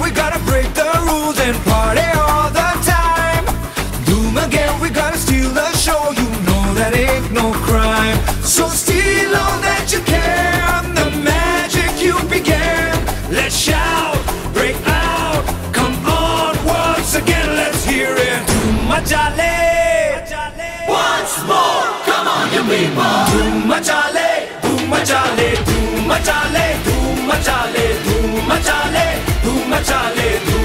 we gotta break the rules and party all the time. Again, we gotta steal the show. You know that ain't no crime. So steal all that you can. The magic you began. Let's shout, break out. Come on, once again, let's hear it. Dhoom Machale. Once more, come on, more. Dhoom Machale, Dhoom Machale, Dhoom Machale, Dhoom धूम मचा ले धूम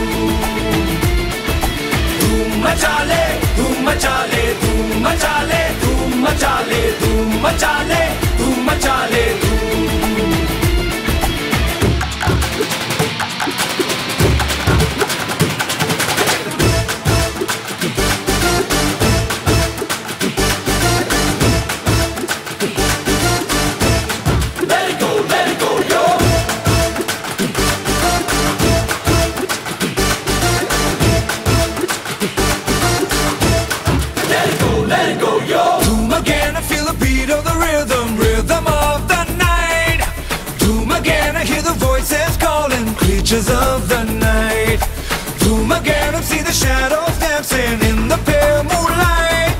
मचा ले धूम मचा ले धूम मचा ले धूम मचा ले धूम creatures of the night. Again, I see the shadows dancing in the pale moonlight.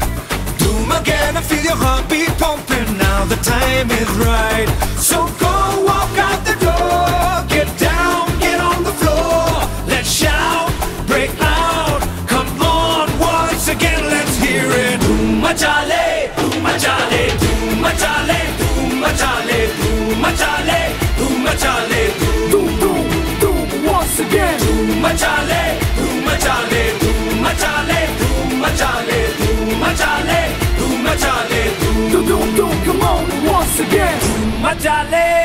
Dhoom again, I feel your heartbeat pumping. Now the time is right. So go walk out the door. Get down, get on the floor. Let's shout, break out. Come on, once again, let's hear it. Dhoom Machale, Dhoom Machale, Dhoom Machale, Dhoom Machale, Dhoom Machale, Dhoom Machale, again. मज़ा ले